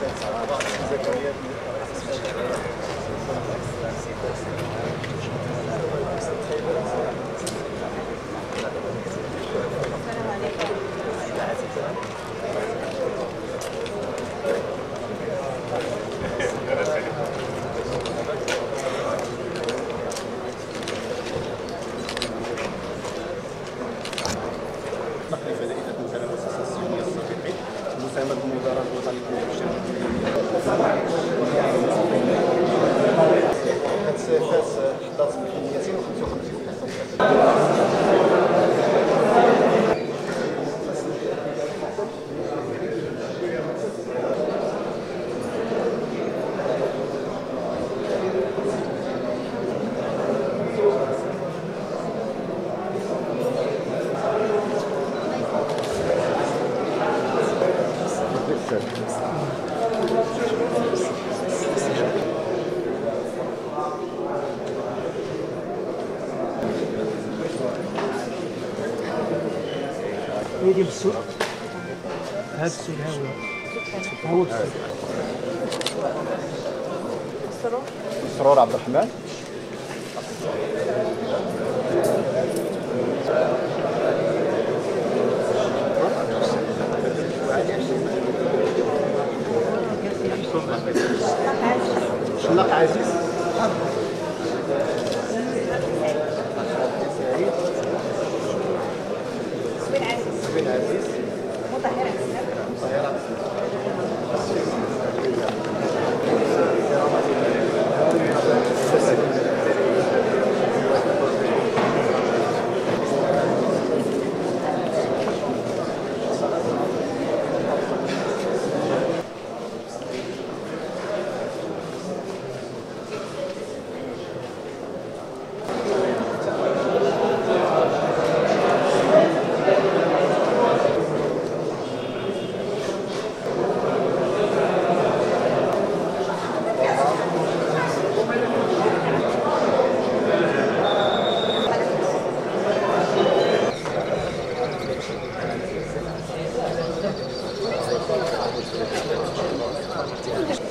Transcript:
Gracias. That's أستاذ ويدي بالسوق هذا السوق هاوي هو. السوق. سرور عبد الرحمن. شلاق عزيز. سوين عزيز. مطهرة. مطهرة. Yeah.